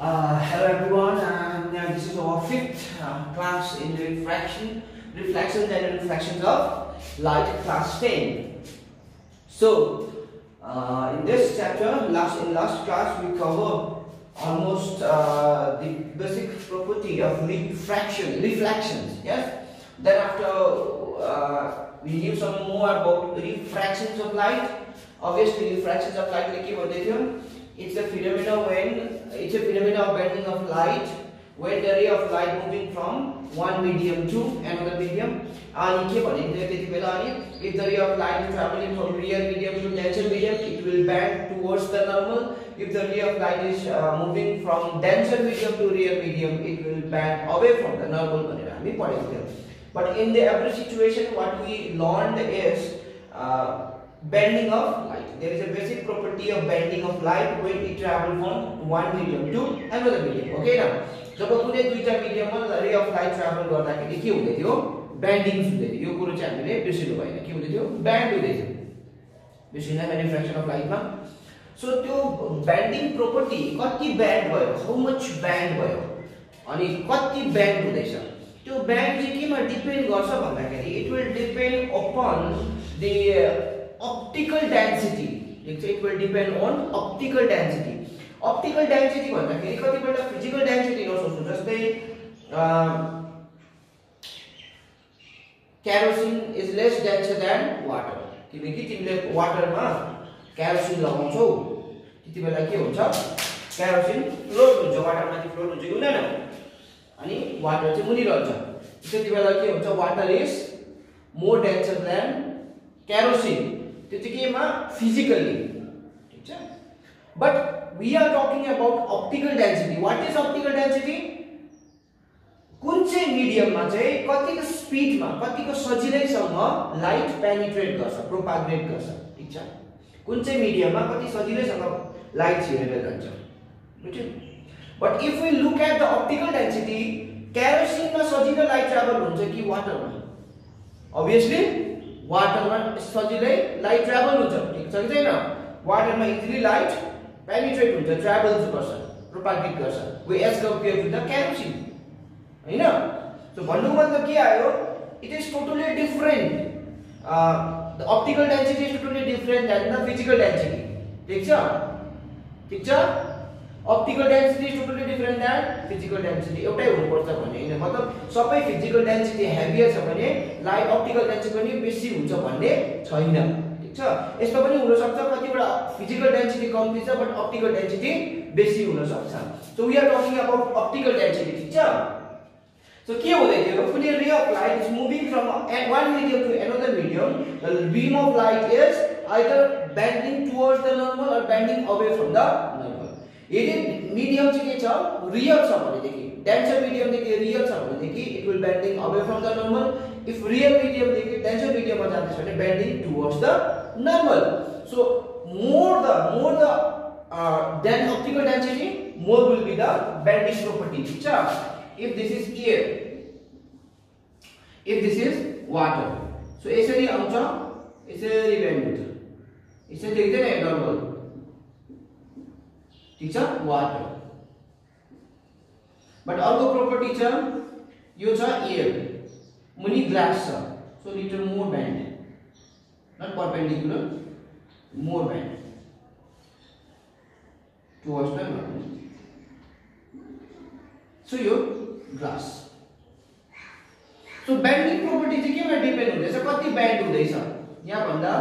Uh, hello everyone, and this is our fifth uh, class in the refraction, reflections and reflections of light, class 10. So, uh, in this chapter, last in last class we cover almost uh, the basic property of refraction, reflections. Yes. Then after we knew some more about refractions of light. Obviously, refractions of light like. It's a phenomenon when it's a phenomenon of bending of light when the ray of light moving from one medium to another medium. अनि के भनिन्छ त्यति बेला अनि if the ray of light is traveling from real medium to denser medium it will bend towards the normal if the ray of light is uh, moving from denser medium to real medium it will bend away from the normal भनेर हामी पढेको थियौँ but in the every situation what we learned is uh, bending of light. There is a basic property of bending of light when it travel from one medium to another medium. Okay now. जब कुनै दुईटा मिडियममा रे of light travel गर्दाखेरि के हुँदै थियो? Banding हुँदै थियो। यो कुरो चाहिँ हामीले बिर्सिनु भएन। के हुँदै थियो? ब्यान्ड हुँदै थियो। बिर्सिँदैन रिफ्रेक्सन अफ लाइटमा सो त्यो ब्यान्डिङ प्रोपर्टी कति ब्यान्ड भयो? हाउ मच ब्यान्ड भयो? अनि कति ब्यान्ड हुँदैछ? त्यो ब्यान्ड चाहिँ केमा डिपेन्ड गर्छ भन्दाखेरि it will depend upon the optical ठिक छ it will depend on optical density optical density भन्दाखेरि कतिपल्ट फ़िज़िकल डेन्सिटी नसोच्नु जस्तै kerosene is less denser than water किनकि तिमीले वाटरमा क्यारोसिन लगाउँछौ, त्यति बेला के हुन्छ? क्यारोसिन फ्लोट हुन्छ वाटरमाथि फ्लोट हुन्छ कि हुँदैन अनि वाटर चाहिँ मुनि रहन्छ। त्यति बेला के हुन्छ? Water is more denser than kerosene त्यो चाहिँ केमा फिजिकल्ली ठिक छ but we are talking about optical density what is optical density कुन चाहिँ मिडियममा चाहिँ कतिको स्पिडमा कतिको सजिलैसँग लाइट पेनिट्रेट गर्छ प्रोपाग्रेट गर्छ। ठिक छ? कुन चाहिँ मिडियममा कति सजिलैसँग लाइट छिरेर जान्छ। बुझ्यो? But if we look at the optical density क्यारोसिनमा सजिलो लाइट ट्राभल हुन्छ कि वाटरमा अभियसली वाटरमा सजिलै लाइट ट्राभल हुन्छ ठिक छ कि छैन इजिली लाइट पेनिट्रेट हुन्छ ट्राभल गर्छ प्रोपागेट गर्छ way as compare to the kerosene होइन सो मतलब के आयो? It is totally different the optical density is totally different than the physical density ठिक ठिक छ optical density is totally different than physical density एउटै हुनुपर्छ भन्ने मतलब सबै फ़िज़िकल डेन्सिटी हेभियर छ भने लाइट अप्टिकल डेन्सिटी पनि बेसी हुन्छ भन्ने छैन। ठिक छ? यस्तो पनि कतिवटा फ़िज़िकल डेन्सिटी कम्ती छ बट अप्टिकल डेन्सिटी बेसी हुनसक्छ। So we are talking about optical density ठिक छ? सो के हुँदै थियो? कुनै ray of light is moving from one medium to another medium the beam of light is either bending towards the normal or bending away from the normal यदि medium चाहिँ के छ रियल छ भनेदेखि डेन्सर मिडियमदेखि रियल छ भनेदेखि it will bending away from the normal if rarer मिडियमदेखि denser मिडियममा जाँदैछ भने bending towards the normal so more the more the then optical density more will be the bending property ठीक छ if this is air, if this is water. So यसरी आउँछ यसरी bend हुन्छ यसरी देख्दैन नर्मल टीचर वाटर बट अर्क property छ यो छ air Muni glass so little more bend not perpendicular more bend towards the ground so यो ग्लास सो बेंडिंग प्रॉपर्टी चाहिँ क्या डिपेंड हुन्छ कति बैंड होते यहाँ भन्दा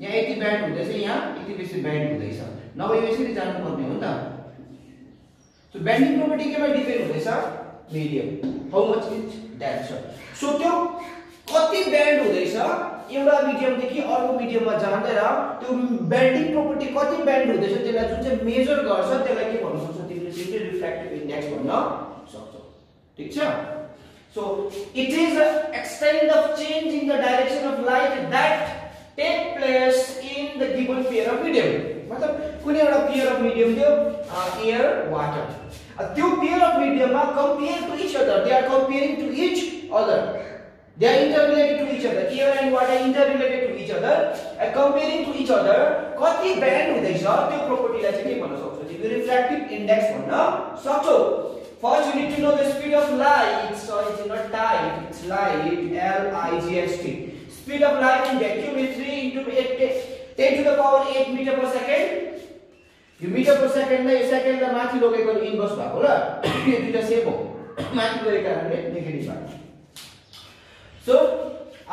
यहाँ ये बैंड हुँदैछ, यहाँ ये बेसी बैंड हुँदैछ। नभए यो यसरी हो सो बेन्डिङ प्रोपर्टी केमा डिपेन्ड हुँदैछ medium how much is denser so त्यो कति बेन्ड हुँदैछ एउटा मिडियमदेखि अर्को मिडियममा जाँदैन त्यो बेन्डिङ प्रोपर्टी कति बेन्ड हुँदैछ त्यसलाई मेजर गर्छ त्यसलाई के भन्नु सक्छ it is the extent of change in the direction of light that take place in the given pair of medium. मतलब कुनै एउटा पेयर अफ मिडियम थियो एयर वाटर त्यो pair of मिडियममा compare to each other they are comparing to each other They are interrelated to each other. Air and water interrelated to each other. And comparing to each other, कति bend हुँदैछ त्यो प्रोपर्टीलाई चाहिँ के भन्न सक्छौ तिमी refractive index भन्न सक्छौ First, you need to know the speed of light. Sorry, it's not light. It's light. L I G S T. Speed of light in vacuum is 3 into 8, 10 to the power 8 meter per. Metre per सेकेन्डलाई यो सेकेन्डलाई माथि लगेको inverse भएको र यो दुइटा same हो। माथि गएको कारणले नेगेटिभ भएको सो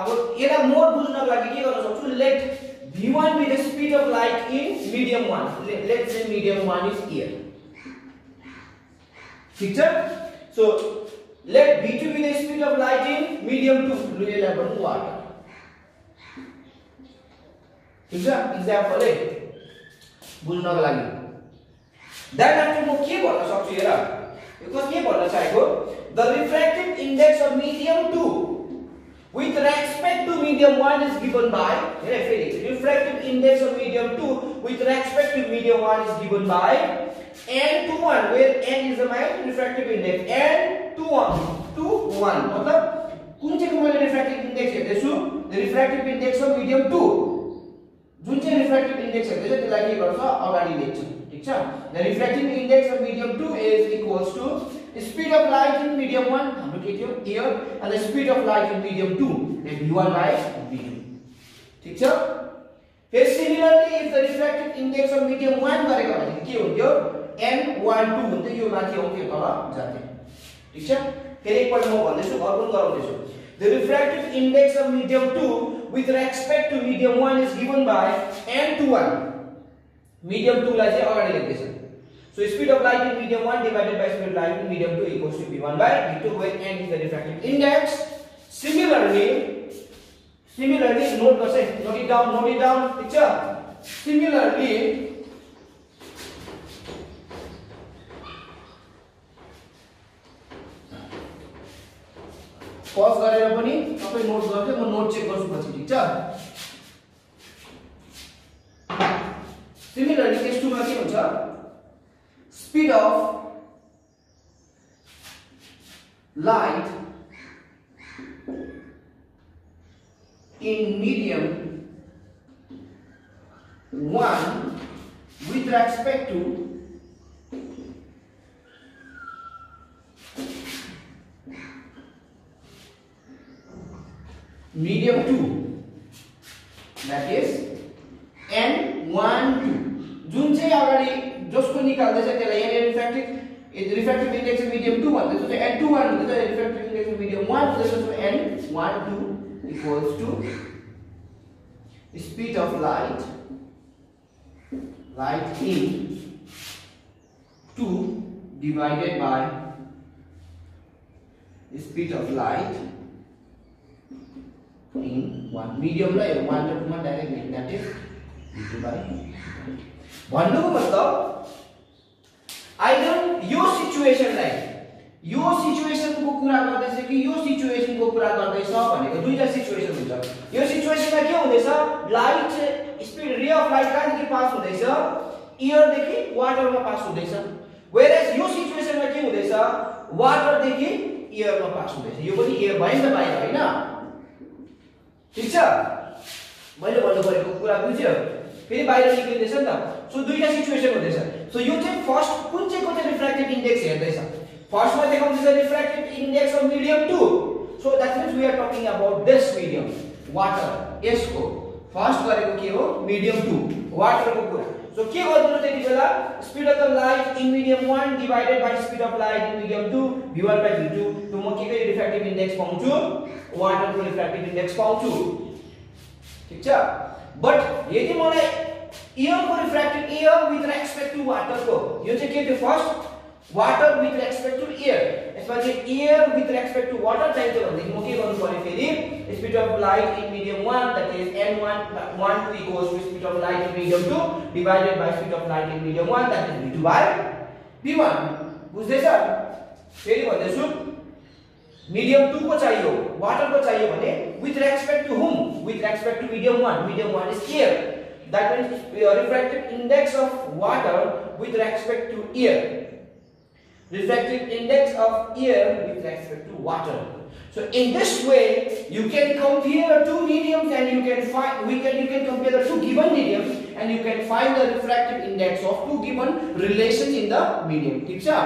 अब यसलाई मोर बुझ्नको लागि के गर्न सक्छु? Let V one be the speed of light in medium one let say medium one is air ठीक छ? So let V two be the speed of light in medium two यसलाई भनौँ वाटर ठिक छ? इक्जाम्पल है बुझ्नको लागि। के भन्न सक्छु हेर यो कस के भन्न चाहेको the refractive index of medium 2 with respect to medium 1 is given by हेर फेरि refractive index of medium 2 with respect to medium 1 is given by n to 1 where n is my refractive index. N to 1 to 1 मतलब कुन चाहिँ मैले refractive index हेर्दैछु refractive index of medium 2 जुन चाहिँ refractive index हेर्दैछ त्यसलाई के गर्छ अगाडि लेख्छ ठिक छ the refractive index of medium 2 is equals to speed of light in medium 1 हाम्रो के थियो air and the speed of light in medium 2 is v1 by v2 ठीक छ फेरि similarly if the refractive index of medium 1 गरेको भने के हुन्थ्यो n12 हुन्थ्यो यो माथि आउँथ्यो तल जान्थ्यो ठीक छ फेरि एकपल्ट म भन्दैछु अर्को गराउँदैछु The refractive index of medium 2 with respect to medium 1 is given by n to 1. Medium 2 लाई चाहिँ अगाडि लेख्दैछ So speed of light in medium 1 divided by speed of light in medium 2 equals to v1 by v2 where n is the refractive index. Similarly, similarly note गर्छ note it down, note it down, ठीक छ? Similarly, pause गरेर पनि तपाईँ note गर्दै म note check गर्छु पछि ठिक छ meter speed of light in medium 1 with respect to medium 2 that is n 1 2 जुन चाहिँ अगाडि जसको निकाल्दैछ त्यसलाई यहाँ रिफ्र्याक्टिभ रिफ्र्याक्टिभ इन्डेक्स मिडियम 2 भन्दैछ त्यो n2 1 हुँदैछ रिफ्र्याक्टिभ इन्डेक्स मिडियम 1 हुँदैछ so n1 2 equals to speed of light light in 2 divided by speed of light in 1 medium लाई 1 र 2 मा डाइरेक्ट लेख्दा चाहिँ v2 by भन्नुको मतलब आइदर यो सिचुएसनलाई यो सिचुएसनको कुरा गर्दैछ कि यो सिचुएसनको कुरा गर्दैछ भनेको दुईटा सिचुएसन हुन्छ। यो सिचुएसनमा के हुँदैछ? Light speed ray of light कहाँदेखि पास हुँदैछ? एयरदेखि वाटरमा पास हुँदैछ। वेरेज यो सिचुएसनमा के हुँदैछ? वाटरदेखि एयरमा पास हुँदैछ। यो पनि एयर भयो नि त बाहिर होइन? ठिक छ? मैले भन्नु परेको कुरा बुझ्यो? फेरि बाहिर निक्लिँदैछ नि त सो दुईटा सिचुएसन हुँदैछ सो यो चाहिँ फ़र्स्ट कुन चाहिँ को चाहिँ रिफ्र्याक्टिभ इन्डेक्स हेर्दैछ फर्स्टमा देखाउँदैछ refractive index of medium 2 so that means we are talking about this medium water यसको फ़र्स्ट गरेको के। हो मिडियम 2 वाटरको कुरा सो के गर्नु त्यति बेला speed of the light in medium 1 divided by speed of light in medium 2 v1 by v2 त म के को रिफ्र्याक्टिभ इन्डेक्स पाउँछु वाटरको रिफ्र्याक्टिभ इन्डेक्स पाउँछु ठीक छ बट यदि मलाई एयरको refractive air with respect to चाहिँ के थियो first water with respect to air चाहिँ air with respect to water म के पर्यो फेरि? Speed of light in medium 1 that is n1 1 2 equals to speed of light in medium 2 divided by speed of light in medium 1 that is v2 by v1 बुझ्दैछ फेरि भन्दैछु medium 2 को चाहियो water को चाहियो भने with respect to whom with respect to medium 1 medium 1 is air that means uh, refractive index of water with respect to air refractive index of air with respect to water So in this way, you can compare two mediums and you can find we can you can compare the two given mediums and you can find the refractive index of two given relations in the medium. ठीक छ?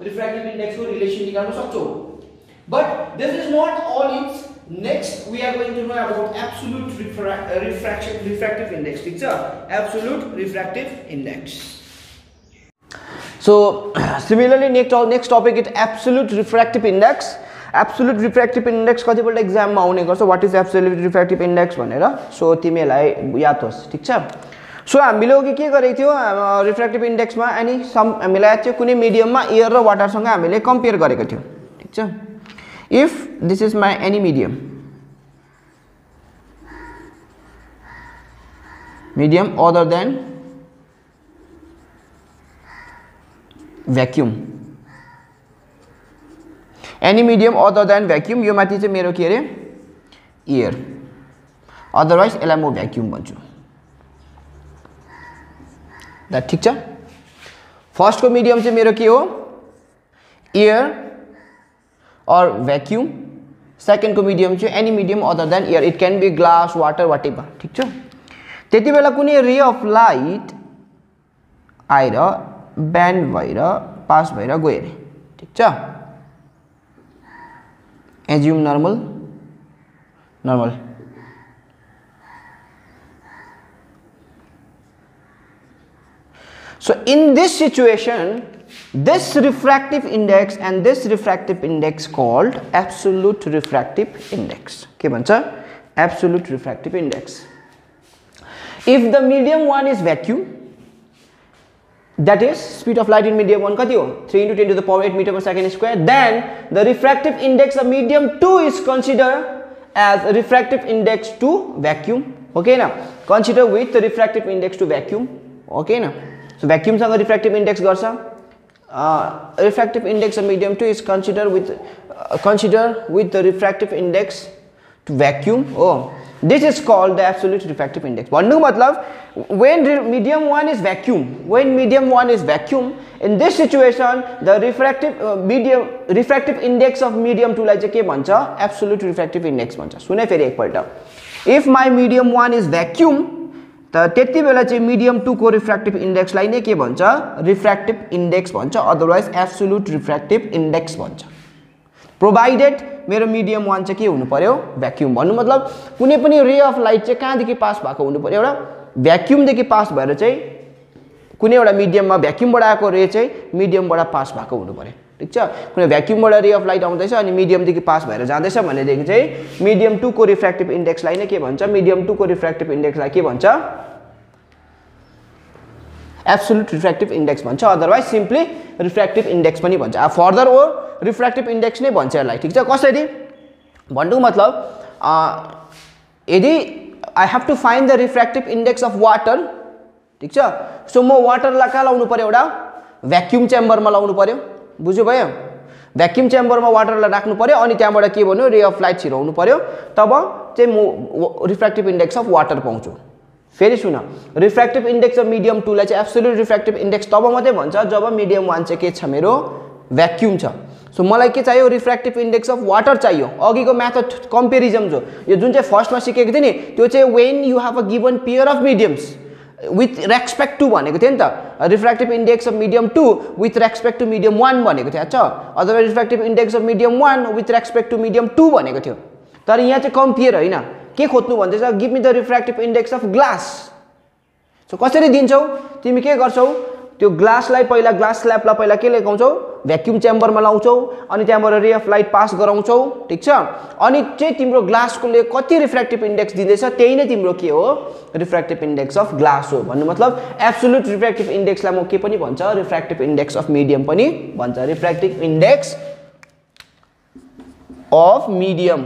Refractive index को relation निकाल्न सक्छौ. But this is not all it. Next we are going to know about absolute refra uh, refraction refractive index. ठीक छ? Absolute refractive index. So similarly next next topic is absolute refractive index. Absolute refractive index कतिपल्ट इक्जाममा आउने गर्छ what is absolute refractive index भनेर so तिमीलाई याद होस् ठिक छ सो हामीले अघि के गरेको थियो रिफ्रेक्टिभ इन्डेक्समा अनि सम हामीलाई याद थियो कुनै मिडियममा एयर र वाटरसँग हामीले कम्पेयर गरेको थियो ठिक छ if this is my any medium medium other than vacuum any medium other than vacuum यो माथि चाहिँ मेरो के अरे एयर अदरवाइज़ यसलाई म भ्याक्युम भन्छु द्याट ठिक छ फर्स्टको medium चाहिँ मेरो के हो एयर अर भ्याक्युम सेकेन्डको मिडियम चाहिँ any medium other than air it can be glass water whatever ठिक छ त्यति बेला कुनै रे अफ लाइट आएर ब्यान्ड भएर पास भएर गयो अरे। ठिक छ? Normal? Normal. So, in this situation this refractive index and this refractive index called absolute refractive index के भन्छ absolute refractive index if the medium one is vacuum that is speed of light in medium 1 kati ho 3 into 10 to the power 8 meter per second square then the refractive index of medium 2 is considered as a refractive index to vacuum okay na consider with the refractive index to vacuum okay na so vacuum सँग refractive index गर्छ uh, refractive index of medium 2 is considered with uh, consider with the refractive index to vacuum oh this is called the absolute refractive index भन्नुको मतलब when medium 1 is vacuum when medium 1 is vacuum in this situation the refractive uh, medium refractive index of medium 2 लाई चाहिँ के भन्छ absolute refractive index भन्छ सुने फेरि एकपल्ट if my medium 1 is vacuum त त्यति बेला चाहिँ मिडियम टूको रिफ्र्याक्टिभ इन्डेक्सलाई नै के भन्छ? रिफ्र्याक्टिभ इन्डेक्स भन्छ। अदरवाइज एब्सोल्युट रिफ्र्याक्टिभ इन्डेक्स भन्छ। प्रोभाइडेड मेरो मिडियम वान चाहिँ के हुनु पऱ्यो भ्याक्युम भन्नु मतलब कुनै पनि रे अफ लाइट चाहिँ कहाँदेखि पास भएको हुनु पऱ्यो एउटा भ्याक्युमदेखि पास भएर चाहिँ कुनै एउटा मिडियममा भ्याक्युमबाट आएको रे चाहिँ मिडियमबाट पास भएको हुनु पऱ्यो ठिक छ? कुनै भ्याक्युमबाट रे अफ लाइट आउँदैछ अनि मिडियमदेखि पास भएर जाँदैछ भनेदेखि चाहिँ मिडियम टूको रिफ्र्याक्टिभ इन्डेक्सलाई नै के भन्छ? मिडियम टूको रिफ्र्याक्टिभ इन्डेक्सलाई के भन्छ? एब्सोल्युट रिफ्र्याक्टिभ इन्डेक्स भन्छ। अदरवाइज सिम्पली रिफ्र्याक्टिभ इन्डेक्स पनि भन्छ। अब फर्दर ओ रिफ्र्याक्टिभ इन्डेक्स नै भन्छ यसलाई। ठिक छ? कसरी? भन्नुको मतलब यदि I have to find the refractive index of water ठिक छ? सो म वाटरलाई कहाँ लाउनु पऱ्यो एउटा? भ्याक्युम च्याम्बरमा लाउनु पऱ्यो बुझ्यो भयो? भ्याक्युम च्याम्बरमा वाटरलाई राख्नु पऱ्यो अनि त्यहाँबाट के भन्यो? रे अफ लाइट छिराउनु पऱ्यो तब चाहिँ म रिफ्र्याक्टिभ इन्डेक्स अफ वाटर पाउँछु। फेरि सुन रिफ्र्याक्टिभ इन्डेक्स अफ मिडियम टूलाई चाहिँ एब्सोल्युट रिफ्र्याक्टिभ इन्डेक्स तब मात्रै भन्छ जब मिडियम वान चाहिँ के छ मेरो? भ्याक्युम छ। सो मलाई के चाहियो? रिफ्र्याक्टिभ इन्डेक्स अफ वाटर चाहियो। अघिको म्याथड कम्पेरिजम जो यो जुन चाहिँ फर्स्टमा सिकेको थिएँ नि त्यो चाहिँ when you have a given pair of mediums with respect to भनेको थियो नि त। Refractive index of medium two with respect to medium one भनेको थियो छ अथवा refractive index of medium one with respect to medium two भनेको थियो। तर यहाँ चाहिँ कम्पेयर होइन। के खोज्नु भन्दैछ? Give me the refractive index of glass so कसरी दिन्छौ? तिमी के गर्छौ? त्यो ग्लासलाई पहिला ग्लास स्ल्याबलाई पहिला के लेखाउँछौ? भ्याक्युम च्याम्बरमा लाउँछौ अनि त्यहाँबाट रे अफ लाइट पास गराउँछौ ठिक छ? अनि चाहिँ तिम्रो ग्लासकोले कति रिफ्र्याक्टिभ इन्डेक्स दिँदैछ त्यही नै तिम्रो के हो? रिफ्र्याक्टिभ इन्डेक्स अफ ग्लास हो भन्नु मतलब एब्सोल्युट रिफ्र्याक्टिभ इन्डेक्सलाई म के पनि भन्छ? रिफ्र्याक्टिभ इन्डेक्स अफ मिडियम पनि भन्छ। रिफ्र्याक्टिभ इन्डेक्स अफ मिडियम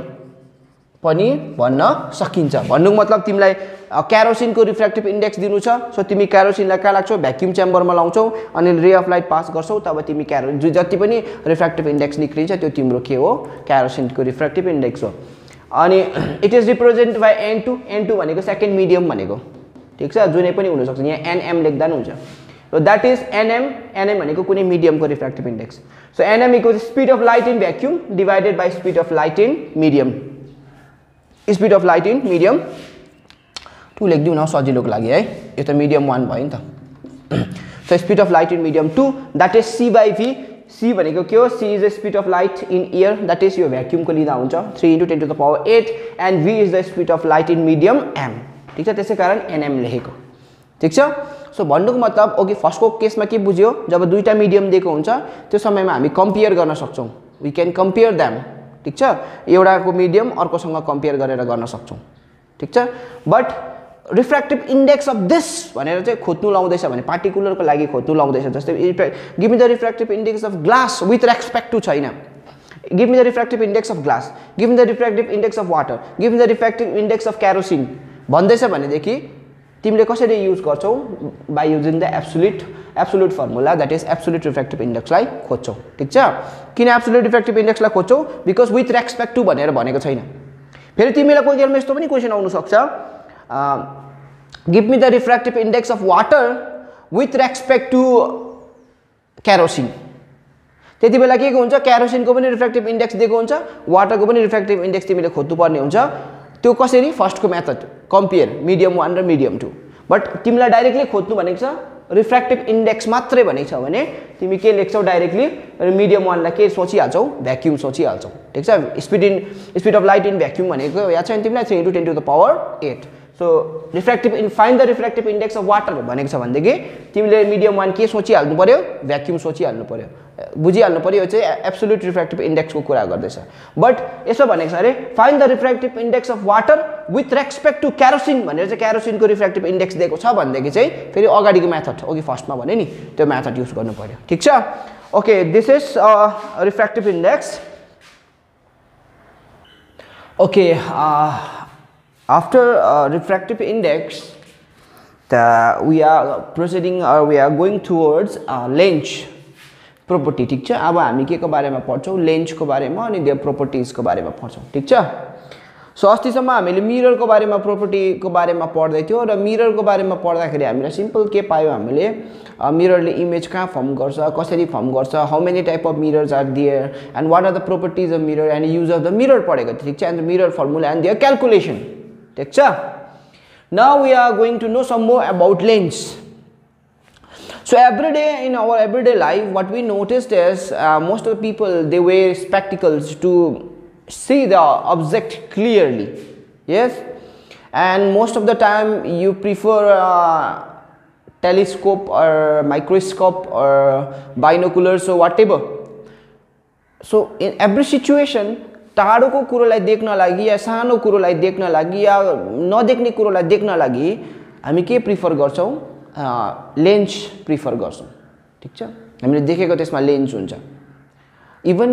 पनि भन्न सकिन्छ। भन्नुको मतलब तिमीलाई क्यारोसिनको रिफ्र्याक्टिभ इन्डेक्स दिनु छ। सो तिमी क्यारोसिनलाई कहाँ लाग्छौ? भ्याक्युम च्याम्बरमा लाउँछौ अनि रे अफ लाइट पास गर्छौ तब तिमी क्यारो जति पनि रिफ्र्याक्टिभ इन्डेक्स निक्लिन्छ त्यो तिम्रो के हो? क्यारोसिनको रिफ्र्याक्टिभ इन्डेक्स हो। अनि it is represent by N two N two भनेको सेकेन्ड मिडियम भनेको। ठिक छ? जुनै पनि हुनसक्छ यहाँ एनएम लेख्दा पनि हुन्छ। So that is NM NM भनेको कुनै मिडियमको refractive index so NM equal speed of light in vacuum divided by speed of light in medium speed of light in medium two लेखिदिउँ न सजिलोको लागि है यो त मिडियम वान भयो नि त so speed of light in medium two that is C by V C भनेको के हो? C is the speed of light in air that is यो भ्याक्युमको लिँदा हुन्छ। Three into ten to the power eight and V is the speed of light in medium M ठिक छ त्यसै कारण एनएम लेखेको ठिक छ सो भन्नुको मतलब ओके फर्स्टको केसमा के बुझ्यो? जब दुईवटा मिडियम दिएको हुन्छ त्यो समयमा हामी कम्पेयर गर्न सक्छौँ। वी क्यान कम्पेयर द्याम ठिक छ? एउटाको मिडियम अर्कोसँग कम्पेयर गरेर गर्न सक्छौँ। ठिक छ? But refractive index of this भनेर चाहिँ खोज्नु लाउँदैछ भने पार्टिकुलरको लागि खोज्नु लाउँदैछ। जस्तै give me the refractive index of glass with respect to छैन give me the refractive index of glass give me the refractive index of water give me the refractive index of kerosene भन्दैछ भनेदेखि तिमीले कसरी use गर्छौ? By using the absolute absolute formula that is absolute refractive इन्डेक्सलाई खोज्छौ ठिक छ? किन absolute refractive इन्डेक्सलाई खोज्छौ? बिकज विथ रेस्पेक्ट टु भनेर भनेको छैन। फेरि तिमीलाई कोही बेलामा यस्तो पनि क्वेसन आउनसक्छ give me the refractive index of water with respect to kerosene त्यति बेला के हुन्छ? क्यारोसिनको पनि रिफ्रेक्टिभ इन्डेक्स दिएको हुन्छ। वाटरको पनि रिफ्रेक्टिभ इन्डेक्स तिमीले खोज्नुपर्ने हुन्छ। त्यो कसरी? फर्स्टको मेथड कम्पेयर मिडियम वान र मिडियम टू बट तिमीलाई डाइरेक्टली खोज्नु भनेको छ रिफ्रेक्टिभ इन्डेक्स मात्रै भनेको छ भने तिमी के लेख्छौ डाइरेक्टली मिडियम वानलाई के सोचिहाल्छौ? भ्याक्युम सोचिहाल्छौ। ठिक छ? Speed in speed of light in vacuum भनेको याद छ नि तिमीलाई? Three into ten to the power eight so refractive in fine the refractive index of water भनेको छ भनेदेखि तिमीले मिडियम वान के सोचिहाल्नु पऱ्यो भ्याक्युम सोचिहाल्नु पऱ्यो बुझिहाल्नु पऱ्यो यो चाहिँ एब्सोल्युट रिफ्रेक्टिभ इन्डेक्सको कुरा गर्दैछ। बट यसो भनेको छ अरे fine the refractive index of water with respect to kerosene भनेर चाहिँ क्यारोसिनको रिफ्रेक्टिभ इन्डेक्स दिएको छ भनेदेखि चाहिँ फेरि अगाडिको म्याथड अघि फर्स्टमा भने नि त्यो म्याथड युज गर्नु पऱ्यो ठिक छ? Okay this is refractive index okay after uh, refractive index the we are proceeding or we are going towards uh, lens property. ठिक छ? अब हामी के को बारेमा पढ्छौँ? लेन्सको बारेमा अनि त्यो प्रोपर्टिजको बारेमा पढ्छौँ। ठिक छ? सो अस्तिसम्म हामीले मिररको बारेमा प्रोपर्टीको बारेमा पढ्दै थियो र मिररको बारेमा पढ्दाखेरि हामीलाई सिम्पल के पायो हामीले? मिररले इमेज कहाँ फर्म गर्छ? कसरी फर्म गर्छ? How many type of mirrors are there and what are the properties of mirror and use of the mirror पढेको थियो। ठिक छ? And the mirror formula and their calculation texture. Now we are going to know some more about lens. So every day in our everyday life what we noticed is uh, most of the people they wear spectacles to see the object clearly yes and most of the time you prefer uh, telescope or microscope or binoculars or whatever so in every situation टाढोको कुरोलाई देख्न लागि या सानो कुरोलाई देख्न लागि या नदेख्ने कुरोलाई देख्न लागि हामी के प्रिफर गर्छौँ? लेन्स प्रिफर गर्छौँ। ठिक छ? हामीले देखेको त्यसमा लेन्स हुन्छ। इभन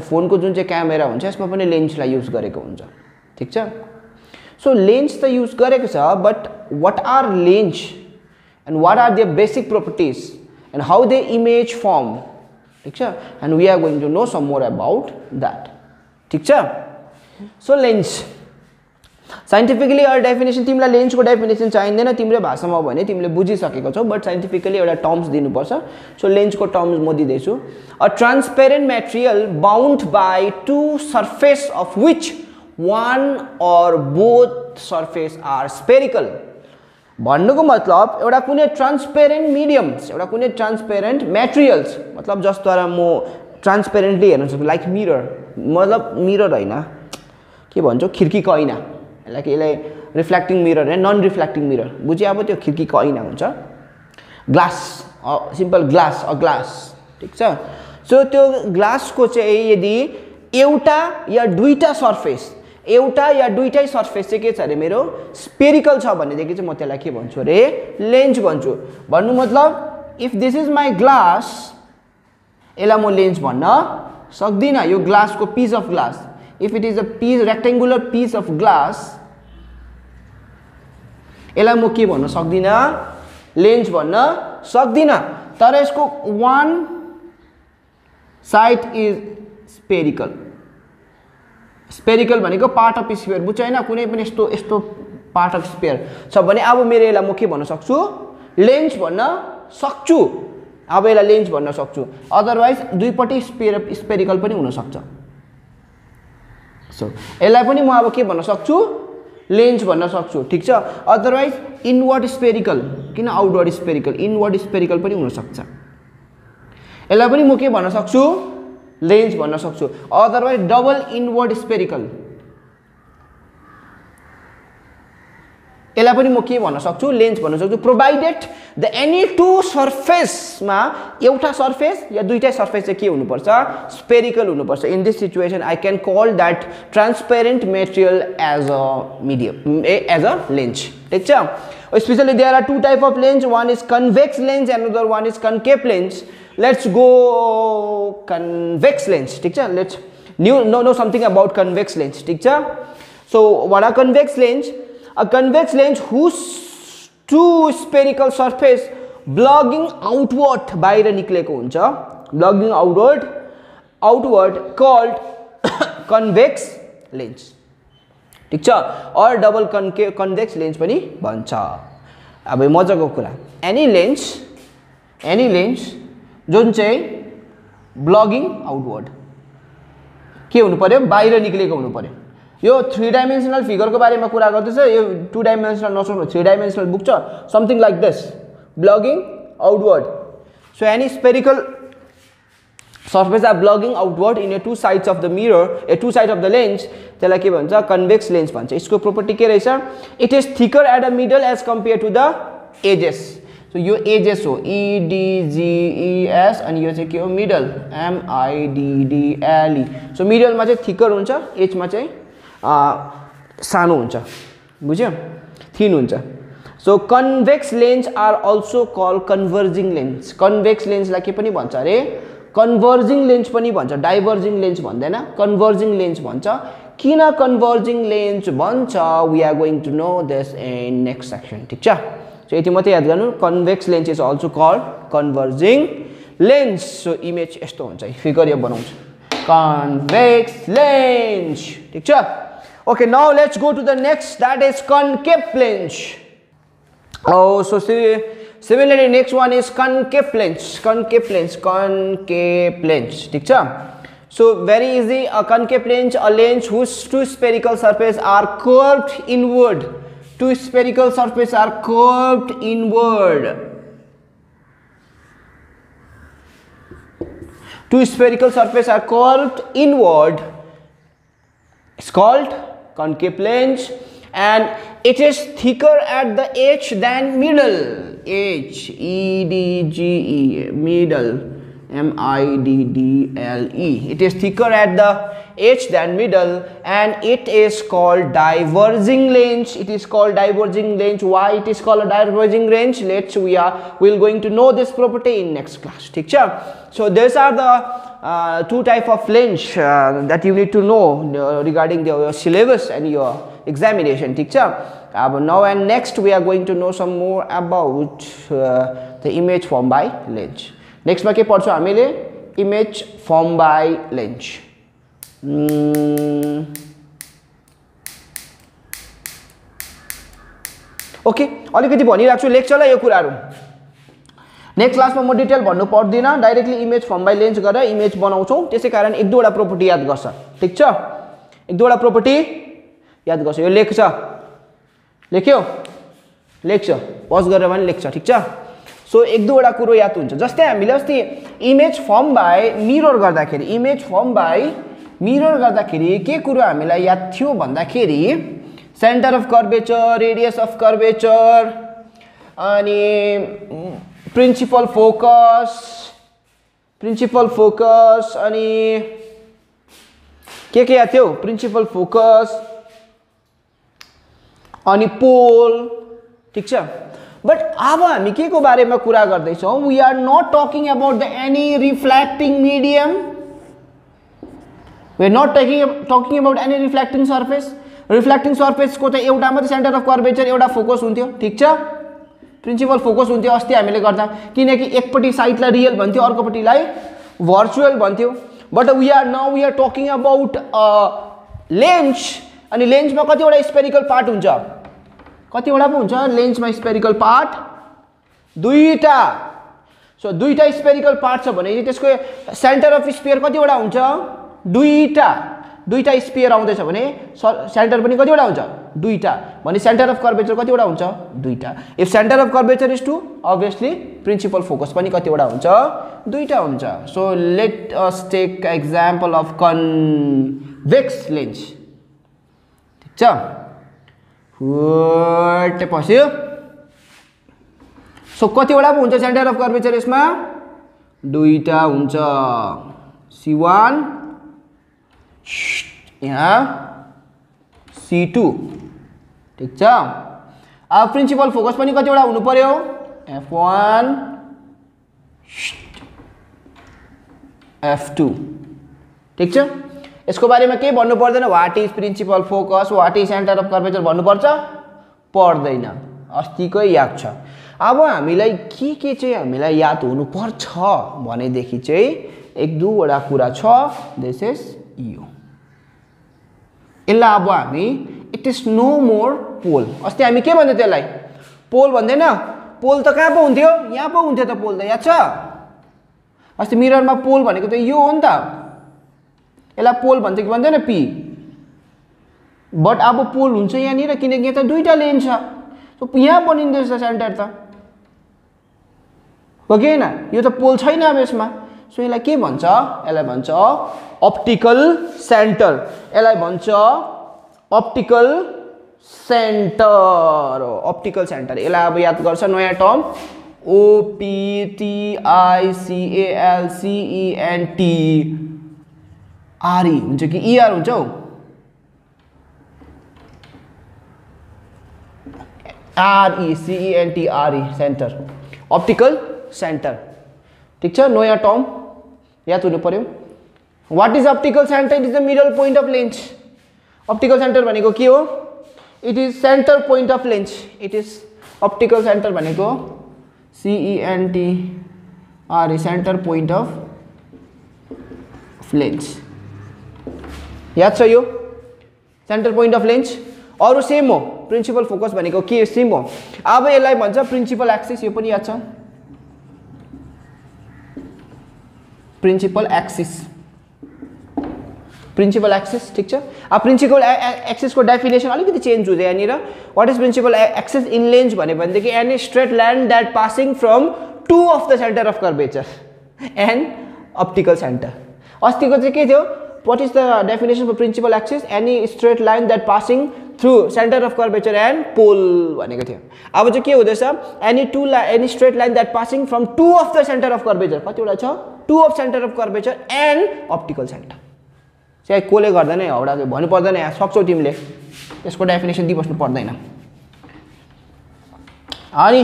फोनको जुन चाहिँ क्यामेरा हुन्छ यसमा पनि लेन्सलाई युज गरेको हुन्छ। ठिक छ? सो लेन्स त युज गरेको छ but what are lens and what are their basic properties and how they image form ठिक छ? And we are going to know some more about that ठिक छ? सो लेन्स साइन्टिफिकली एउटा definition तिमीलाई लेन्सको डेफिनेसन चाहिँदैन तिम्रो भाषामा भने तिमीले बुझिसकेको छौ बट साइन्टिफिकली एउटा टर्म्स दिनुपर्छ। सो लेन्सको टर्म्स म दिँदैछु। A transparent material bound by two surface of which one or both surface are spherical भन्नुको मतलब एउटा कुनै ट्रान्सपेरेन्ट मिडियम्स एउटा कुनै ट्रान्सपेरेन्ट मेटेरियल्स मतलब जसद्वारा म ट्रान्सपेरेन्टली हेर्न सक्छु लाइक मिरर मतलब मिरर होइन। के भन्छौ? खिर्कीको ऐना। लाइक यसलाई रिफ्लेक्टिङ मिरर होइन नन रिफ्लेक्टिङ मिरर बुझ्यो? अब त्यो खिर्कीको ऐना हुन्छ। Glass simple glass a glass ठिक छ? सो त्यो ग्लासको चाहिँ यदि एउटा या दुईवटा सर्फेस एउटा या दुइटै सर्फेस चाहिँ के छ अरे मेरो? स्पेरिकल छ भनेदेखि चाहिँ म त्यसलाई के भन्छु अरे? लेन्स भन्छु। भन्नु मतलब if this is my glass यसलाई म लेन्स भन्न सक्दिनँ यो ग्लासको piece of glass if it is a piece rectangular piece of glass यसलाई म के भन्न सक्दिनँ? लेन्स भन्न सक्दिनँ। तर यसको one side is spherical spherical भनेको पार्ट अफ स्पेयर बुझ्छ कुनै पनि यस्तो यस्तो पार्ट अफ स्पेयर छ भने अब मेरो यसलाई म के भन्न सक्छु? लेन्स भन्न सक्छु। अब यसलाई लेन्स भन्न सक्छु। अदरवाइज दुईपट्टि स्पेर स्पेरिकल पनि हुनसक्छ। सो यसलाई पनि म अब के भन्न सक्छु? लेन्स भन्न सक्छु ठिक छ? अदरवाइज इनवर्ड स्पेरिकल किन आउटवर्ड स्पेरिकल इनवर्ड स्पेरिकल पनि हुनसक्छ। यसलाई पनि म के भन्न सक्छु? लेन्स भन्न सक्छु। अदरवाइज डबल इनवर्ड स्पेरिकल यसलाई पनि म के भन्न सक्छु? लेन्स भन्न सक्छु प्रोभाइडेड द एनी टु सर्फेसमा एउटा सर्फेस या दुइटै सर्फेस चाहिँ के हुनुपर्छ? स्पेरिकल हुनुपर्छ. In this situation I can call that transparent material as a medium a as a lens ठिक छ specially there are two type of lens one is convex lens and other one is concave lens let's go convex lens ठिक छ let's new know know something about convex lens ठिक छ so what are convex lens A convex lens whose two spherical surface bulging outward बाहिर निक्लेको हुन्छ। Bulging outward outward called convex lens ठिक छ? Or double कन्के convex lens पनि भन्छ। अब मजाको कुरा। एनी लेन्स एनी लेन्स जुन चाहिँ ब्लगिङ आउटवर्ड के हुनु पऱ्यो बाहिर निक्लेको हुनु पऱ्यो यो थ्री डाइमेन्सनल फिगरको बारेमा कुरा गर्दैछ यो टु डाइमेन्सनल नसोच्नु थ्री डाइमेन्सनल बुक छ something like this bulging outward so any spherical surface are bulging outward in a two sides of the mirror a two side of the lens त्यसलाई के भन्छ convex lens भन्छ। यसको property के रहेछ? It is thicker at a middle edge compare to the edges so यो edges हो E D G E S अनि यो चाहिँ के हो? मिडल एमआइडिडिएलई सो मिडलमा चाहिँ थिकर हुन्छ एजमा चाहिँ सानो हुन्छ। बुझ्यो? थिन हुन्छ। So convex lens are also call converging lens convex लेन्सलाई के पनि भन्छ अरे? कन्भर्जिङ लेन्स पनि भन्छ। डाइभर्जिङ लेन्स भन्दैन। कन्भर्जिङ लेन्स भन्छ। किन कन्भर्जिङ लेन्स भन्छ? We are going to know this in next section ठिक छ? सो यति मात्रै याद गर्नु। Convex lens is also call converging lens so image यस्तो हुन्छ। फिगर यो बनाउँछ। कन्भेक्स लेन्स ठिक छ? Okay, now let's go to the next that is concave lens. Oh, so see, similarly next one is concave lens. Concave lens, concave lens. ठीक So very easy. A concave lens, a lens whose two spherical surfaces are curved inward. Two spherical surfaces are curved inward. Two spherical surfaces are curved inward. It's called concave lens and it is thicker at the edge than middle. H E D G E middle M I D D L E. It is thicker at the edge than middle and it is called diverging lens it is called diverging lens why it is called a diverging lens let's we are will going to know this property in next class. Picture so these are the uh, two type of lens uh, that you need to know uh, regarding the, your syllabus and your examination teacher. Uh, now and next we are going to know some more about uh, the image formed by lens ma ke padchau हामीले? Image formed by lens okay अलिकति भनिराख्छु लेक्चरलाई यो कुराहरू। Next क्लासमा म detail भन्नु पर्दिनँ directly image form by lens गरेर image बनाउँछौँ। त्यसै कारण एक दुईवटा प्रोपर्टी याद गर्छ। ठिक छ? एक दुईवटा प्रोपर्टी याद गर्छ। यो लेख्छ। लेख्यो? लेख्छ। पज गरेर पनि लेख्छ। ठिक छ? सो एक दुईवटा कुरो याद हुन्छ। जस्तै हामीले अस्ति इमेज फर्म बाई मिरर गर्दाखेरि इमेज फर्म बाई मिरर गर्दाखेरि के कुरो हामीलाई याद थियो भन्दाखेरि centre of curvature radius of curvature अनि प्रिन्सिपल फोकस प्रिन्सिपल फोकस अनि के के याद थियो? प्रिन्सिपल फोकस अनि पोल ठिक छ? बट अब हामी के को बारेमा कुरा गर्दैछौँ we are not talking about the any reflecting medium we are not talking talking about any reflecting surface reflecting सर्फेसको त एउटा मात्रै सेन्टर अफ कर्वेचर एउटा फोकस हुन्थ्यो। ठिक छ? प्रिन्सिपल फोकस हुन्थ्यो अस्ति हामीले गर्दा। किनकि एकपट्टि साइडलाई रियल भन्थ्यो अर्कोपट्टिलाई भर्चुअल भन्थ्यो। But we are now we are talking about lens अनि लेन्समा कतिवटा स्पेरिकल पार्ट हुन्छ। कतिवटा पो हुन्छ? लेन्समा स्पेरिकल पार्ट दुईवटा। सो दुईवटा स्पेरिकल पार्ट छ भने त्यसको सेन्टर अफ स्पियर कतिवटा हुन्छ? दुईवटा। दुईवटा स्पियर आउँदैछ भने सेन्टर पनि कतिवटा हुन्छ? दुईवटा। भने सेन्टर अफ कर्वेचर कतिवटा हुन्छ? दुईवटा। If centre of curvature is two obviously principal focus पनि कतिवटा हुन्छ? दुईवटा हुन्छ। So let us take example of convex lens ठिक छ? फुट्टे पस्यो सो कतिवटा पो हुन्छ सेन्टर अफ कर्वेचर यसमा? दुईवटा हुन्छ। सी वान यहाँ। सी टू ठिक छ? अब प्रिन्सिपल फोकस पनि कतिवटा हुनु पर्यो? एफ वान एफ टू ठिक छ? यसको बारेमा केही भन्नु पर्दैन। What is principal focus what is centre of curvature भन्नुपर्छ? पर्दैन। अस्तिकै याद छ। अब हामीलाई के के चाहिँ हामीलाई याद हुनुपर्छ भनेदेखि चाहिँ एक दुईवटा कुरा छ। दिस इज यो यसलाई अब हामी it is no more pole अस्ति हामी के भन्थ्यो त्यसलाई? पोल भन्दैन। पोल त कहाँ पो हुन्थ्यो? यहाँ पो हुन्थ्यो त पोल त याद छ? अस्ति मिररमा पोल भनेको त यो हो नि त। यसलाई पोल भन्छ कि भन्दैन पी बट अब पोल हुन्छ यहाँनिर किनकि यहाँ त दुईवटा लेन छ। यहाँ बनिँदैछ सेन्टर त। हो कि होइन यो त पोल छैन अब यसमा। सो यसलाई के भन्छ? यसलाई भन्छ अप्टिकल सेन्टर यसलाई भन्छ अप्टिकल सेन्टर हो अप्टिकल सेन्टर यसलाई अब याद गर्छ नयाँ टर्म। ओपिटिआइसिएलसिइएनटी आरई हुन्छ कि इआर हुन्छ हौ आरइसिइएनटिआरई सेन्टर अप्टिकल सेन्टर ठिक छ? नयाँ टर्म याद हुनु पऱ्यो what is optical centre is the middle point of lens optical centre भनेको के हो? It is centre point of lens it is optical centre भनेको C E N T R centre point of lens याद छ यो? Centre point of lens अरू same हो। Principal focus भनेको के? सेम हो। अब यसलाई भन्छ प्रिन्सिपल एक्सिस यो पनि याद छ। प्रिन्सिपल एक्सिस प्रिन्सिपल एक्सिस ठिक छ? अब प्रिन्सिपल एक्सिसको डेफिनेसन अलिकति चेन्ज हुन्छ यहाँनिर। What is principal axis in lens भन्यो भनेदेखि any straight land that passing from two of the centre of curvature and optical centre अस्तिको चाहिँ के थियो? What is the definition for principal axis any straight line that passing through centre of curvature and pole भनेको थियो अब चाहिँ के हुँदैछ एनी टु ला any straight line that passing from two of the centre of curvature कतिवटा छ? Two of centre of curvature and optical centre चाहिँ कसले गर्दैन हाउडा भन्नु पर्दैन यहाँ सक्छौ तिमीले। यसको डेफिनेसन दिइबस्नु पर्दैन। अनि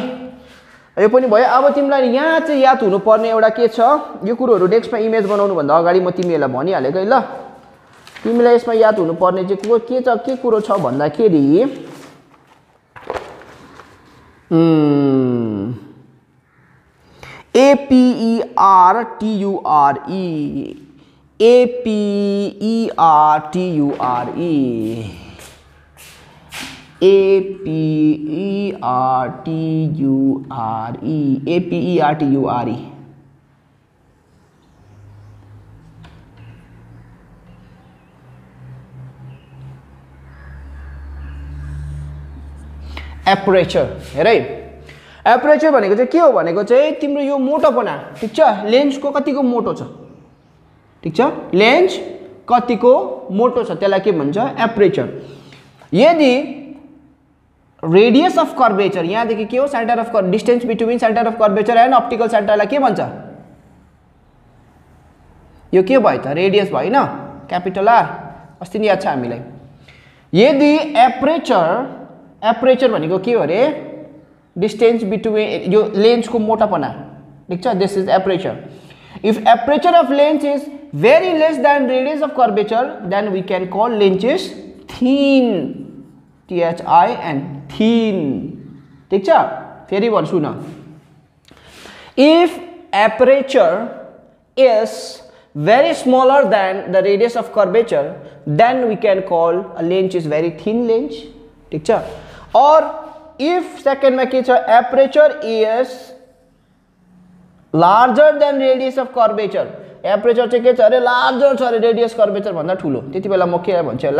यो पनि भयो। अब तिमीलाई यहाँ चाहिँ याद हुनुपर्ने एउटा के छ? यो कुरोहरू डेस्कमा इमेज बनाउनुभन्दा अगाडि म तिमीहरूलाई भनिहालेको है। ल तिमीलाई यसमा याद हुनुपर्ने चाहिँ कुरो के छ? के कुरो छ भन्दाखेरि एपिइआरटियुआरई A-P-E-R-T-U-R-E A-P-E-R-T-U-R-E A-P-E-R-T-U-R-E एपरेचर हेर है एपरेचर भनेको चाहिँ के हो भनेको चाहिँ तिम्रो यो मोटोपना ठिक छ? लेन्सको कतिको मोटो छ? ठिक छ? लेन्स कतिको मोटो छ? त्यसलाई के भन्छ? एपरेचर यदि रेडियस अफ कर्वेचर यहाँदेखि के हो centre of distance between centre of curvature and optical सेन्टरलाई के भन्छ यो के भयो त रेडियस भयो होइन आर अस्ति याद छ यदि एपरेचर एपरेचर के हो अरे डिस्टेन्स बिट्विन यो लेन्सको मोटापना ठिक छ this is aperture if aperture of lens is very less than radius of curvature, then we can call lens is thin thin thin. ठीक छ? फेरी भन्छु न if aperture is very smaller than the radius of curvature then we can call a lens is very thin lens ठिक छ? Or if सेकेन्डमा के छ aperture is larger than radius of curvature aperture चाहिँ के छ? अरे लार्जर रेडियस कर्बेचर भाई ठूल। ते बेला म के भन्छु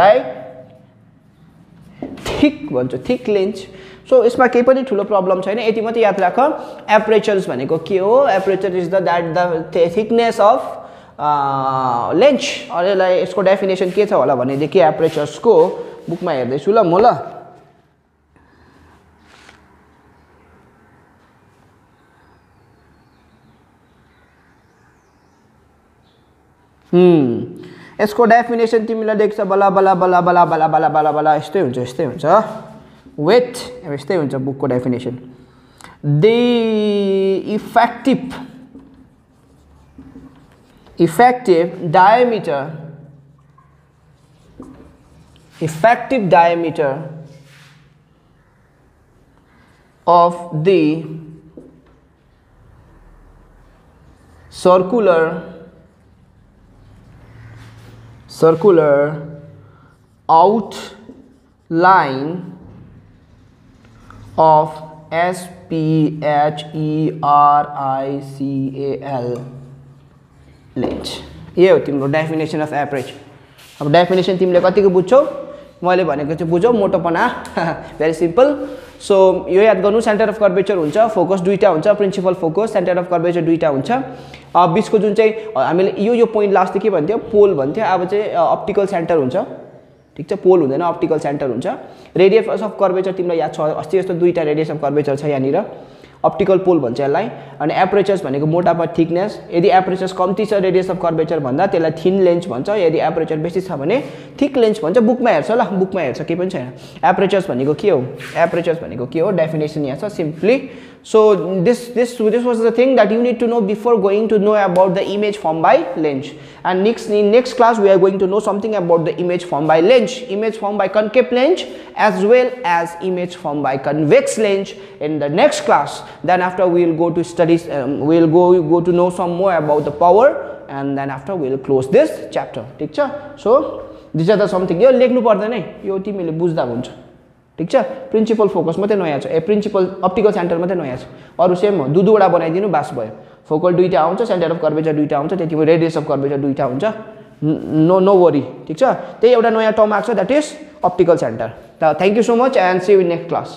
थिक भन्छु थिक लेन्स सो यसमा केही पनि ठुलो प्रब्लम छैन। यति मात्रै याद राख। एपरेचर्स भनेको के हो? Aperture is the that the thickness of lens अरे यसलाई यसको डेफिनेसन के छ होला भनेदेखि एपरेचर्सको बुकमा हेर्दैछु ल म ल। यसको डेफिनेसन तिमीलाई देख्छ, बला बला बला बला बला बला बला बला, यस्तै हुन्छ यस्तै हुन्छ। वेट अब यस्तै हुन्छ बुकको definition the effective effective diameter effective diameter of the circular circular outline of S P H E R I C A L. Lens यही हो तिम्रो डेफिनेसन अफ एभरेज अब डेफिनेसन तिमीले कतिको बुझ्छौ? मैले भनेको चाहिँ बुझौ मोटोपना। भेरी सिम्पल सो यो याद गर्नु सेन्टर अफ कर्वेचर हुन्छ फोकस दुईवटा हुन्छ principal focus centre of curvature दुईवटा हुन्छ। बिचको जुन चाहिँ हामीले यो यो पोइन्ट लास्ट के भन्थ्यो पोल भन्थ्यो अब चाहिँ अप्टिकल सेन्टर हुन्छ। ठिक छ? पोल हुँदैन अप्टिकल सेन्टर हुन्छ। रेडियस अफ कर्वेचर तिमीलाई याद छ अस्ति जस्तो दुईवटा रेडियस अफ कर्वेचर छ यहाँनिर। अप्टिकल पोल भन्छ यसलाई। अनि एप्रेचर्स भनेको मोटापा थिकनेस यदि एप्रेचर्स कम्ती छ रेडियस अफ कर्भेचर भन्दा त्यसलाई थिन लेन्स भन्छ। यदि एप्रेचर बेसी छ भने थिक लेन्स भन्छ। बुकमा हेर्छ ल बुकमा हेर्छ के पनि छैन। एप्रेचर्स भनेको के हो? एप्रेचर्स भनेको के हो? डेफिनेसन यहाँ छ simply so this this this was the thing that you need to know before going to know about the image form by lens and next in next class we are going to know something about the image form by lens image form by concave lens as well as image form by convex lens in the next class then after we will go to studies um, we will go go to know some more about the power. And then after we will close this chapter. ठिक छ so these are the something यो लेख्नु पर्दैन है यो तिमीले बुझ्दा हुन्छ ठिक छ प्रिन्सिपल फोकस मात्रै नयाँ छ ए प्रिन्सिपल अप्टिकल सेन्टर मात्रै नयाँ छ अरू सेम हो दुई दुईवटा बनाइदिनु बास भयो फोकल दुईवटा आउँछ सेन्टर अफ कर्वेचर दुईवटा आउँछ त्यति रेडियस अफ कर्वेचर दुईवटा हुन्छ नो नो वरी ठिक छ त्यही एउटा नयाँ टर्म आएको छ द्याट इज अप्टिकल सेन्टर त thank you so much and see you next class